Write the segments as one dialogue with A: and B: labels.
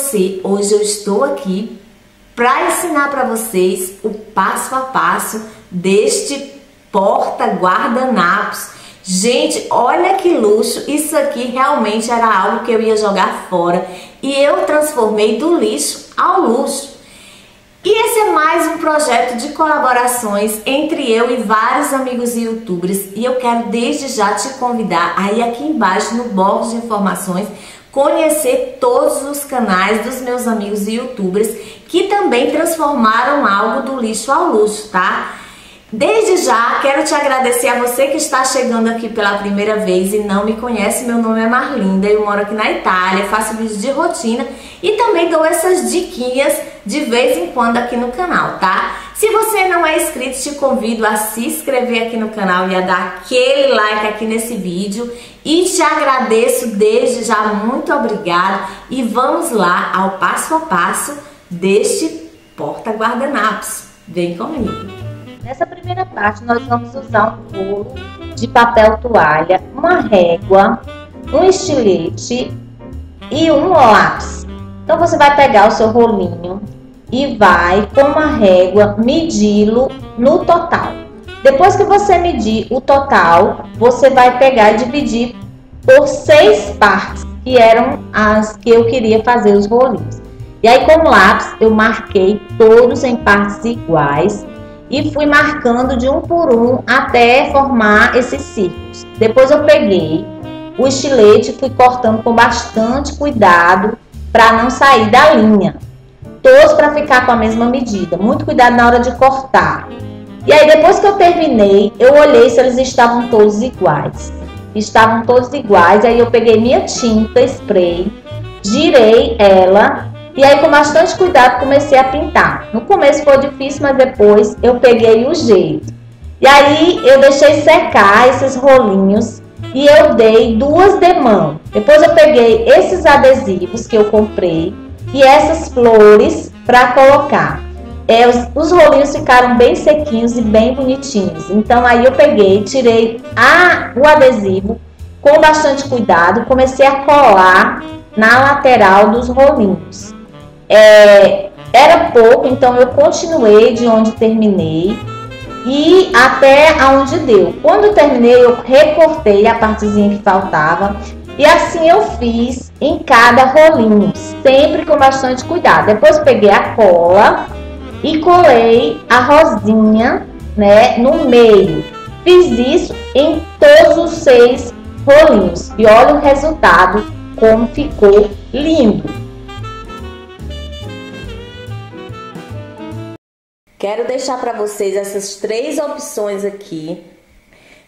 A: você. Hoje eu estou aqui para ensinar para vocês o passo a passo deste porta guardanapos. Gente, olha que luxo! Isso aqui realmente era algo que eu ia jogar fora e eu transformei do lixo ao luxo. E esse é mais um projeto de colaborações entre eu e vários amigos youtubers e eu quero desde já te convidar aí aqui embaixo no box de informações conhecer todos os canais dos meus amigos youtubers que também transformaram algo do lixo ao luxo, tá? Desde já quero te agradecer a você que está chegando aqui pela primeira vez e não me conhece. Meu nome é Marlinda, eu moro aqui na Itália, faço vídeos de rotina e também dou essas diquinhas de vez em quando aqui no canal, tá? Se você não é inscrito, te convido a se inscrever aqui no canal e a dar aquele like aqui nesse vídeo e te agradeço desde já, muito obrigada e vamos lá ao passo a passo deste porta guardanapos. Vem comigo!
B: Nessa primeira parte, nós vamos usar um rolo de papel toalha, uma régua, um estilete e um lápis. Então, você vai pegar o seu rolinho e vai, com uma régua, medi-lo no total. Depois que você medir o total, você vai pegar e dividir por seis partes, que eram as que eu queria fazer os rolinhos. E aí, com o lápis, eu marquei todos em partes iguais e fui marcando de um por um até formar esses círculos. Depois eu peguei o estilete e fui cortando com bastante cuidado para não sair da linha. Todos para ficar com a mesma medida. Muito cuidado na hora de cortar. E aí depois que eu terminei, eu olhei se eles estavam todos iguais. Estavam todos iguais. Aí eu peguei minha tinta spray, girei ela e aí, com bastante cuidado, comecei a pintar. No começo foi difícil, mas depois eu peguei o jeito. E aí, eu deixei secar esses rolinhos e eu dei duas demãos. Depois, eu peguei esses adesivos que eu comprei e essas flores para colocar. É, os, os, rolinhos ficaram bem sequinhos e bem bonitinhos. Então, aí eu peguei, tirei a, o adesivo com bastante cuidado, comecei a colar na lateral dos rolinhos. É, era pouco, então eu continuei de onde terminei e até aonde deu. Quando terminei, eu recortei a partezinha que faltava e assim eu fiz em cada rolinho, sempre com bastante cuidado. Depois peguei a cola e colei a rosinha, né, no meio. Fiz isso em todos os seis rolinhos e olha o resultado como ficou lindo.
A: Quero deixar para vocês essas três opções aqui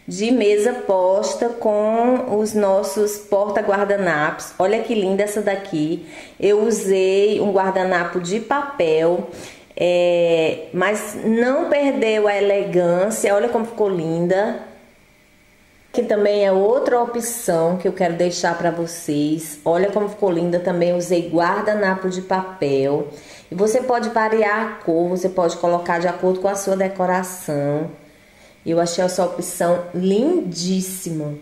A: de mesa posta com os nossos porta-guardanapos. Olha que linda essa daqui. Eu usei um guardanapo de papel, é, mas não perdeu a elegância. Olha como ficou linda. Que também é outra opção que eu quero deixar para vocês. Olha como ficou linda também. Usei guardanapo de papel. E você pode variar a cor, você pode colocar de acordo com a sua decoração. Eu achei essa opção lindíssima.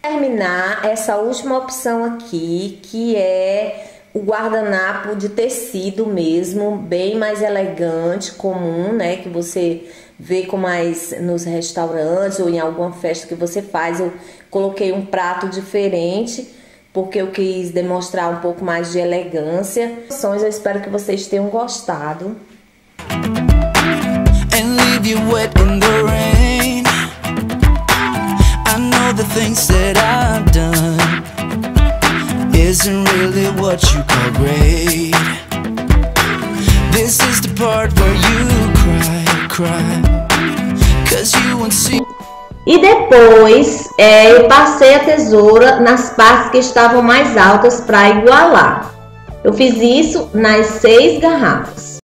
A: Terminar essa última opção aqui, que é o guardanapo de tecido mesmo, bem mais elegante, comum, né, que você vê com mais nos restaurantes ou em alguma festa que você faz. Eu coloquei um prato diferente porque eu quis demonstrar um pouco mais de elegância. Eu espero que vocês tenham gostado. And This is the part where you cry, cry. Cause you won't see.
B: E depois é, eu passei a tesoura nas partes que estavam mais altas para igualar. Eu fiz isso nas seis garrafas.